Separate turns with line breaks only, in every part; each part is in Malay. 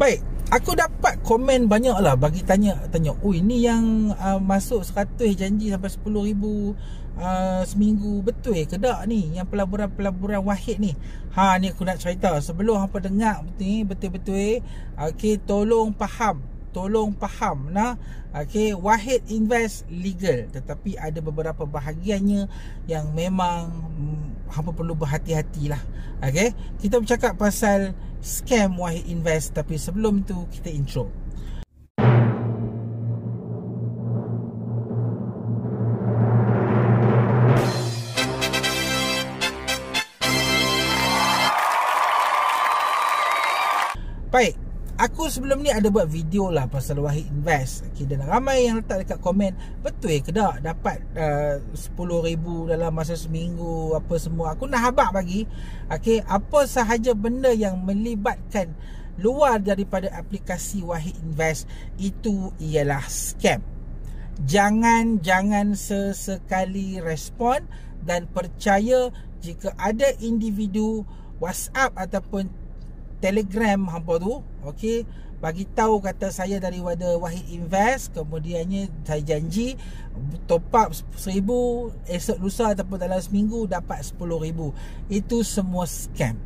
Baik, aku dapat komen banyak lah bagi tanya tanya. Ui, ni yang uh, masuk 100 janji sampai 10 ribu uh, seminggu betul ke tak ni yang pelaburan-pelaburan Wahid ni. Ha ni aku nak cerita sebelum hangpa dengar betul betul-betul okey tolong faham tolong faham nah okey Wahid Invest legal tetapi ada beberapa bahagiannya yang memang hmm, hangpa perlu berhati-hatilah okey kita bercakap pasal scam Wahid Invest? Tapi sebelum tu kita intro. Baik, Aku sebelum ni ada buat video lah pasal Wahid Invest. Okay, Dan ramai yang letak dekat komen Betul ke tak dapat uh, 10 ribu dalam masa seminggu Apa semua? Aku nak habak bagi okay, Apa sahaja benda yang melibatkan Luar daripada aplikasi Wahid Invest Itu ialah scam. Jangan Jangan sesekali respon Dan percaya Jika ada individu WhatsApp ataupun Telegram hampa tu okey bagi tahu kata saya daripada Wahid Invest kemudiannya saya janji top up 1000 esok lusa ataupun dalam seminggu dapat 10000 itu semua scam.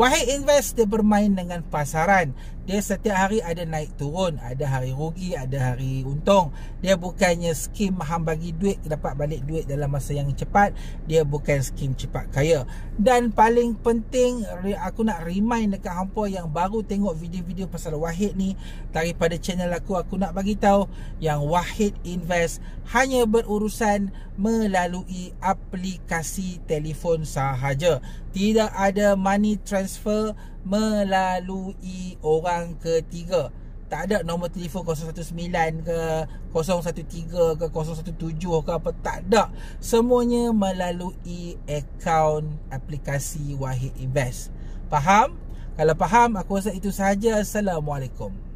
Wahid Invest dia bermain dengan pasaran dia setiap hari ada naik turun ada hari rugi ada hari untung. Dia bukannya skim hang bagi duit dapat balik duit dalam masa yang cepat. Dia bukan skim cepat kaya. Dan paling penting aku nak remind dekat hampa yang baru tengok video-video pasal Wahid ni daripada channel aku aku nak bagi tahu yang Wahid Invest hanya berurusan melalui aplikasi telefon sahaja. Tidak ada money transfer melalui orang ketiga. Tak ada nombor telefon 019 ke 013 ke 017 ke apa tak ada. Semuanya melalui akaun aplikasi Wahid Invest. Faham? Kalau faham aku rasa itu sahaja. Assalamualaikum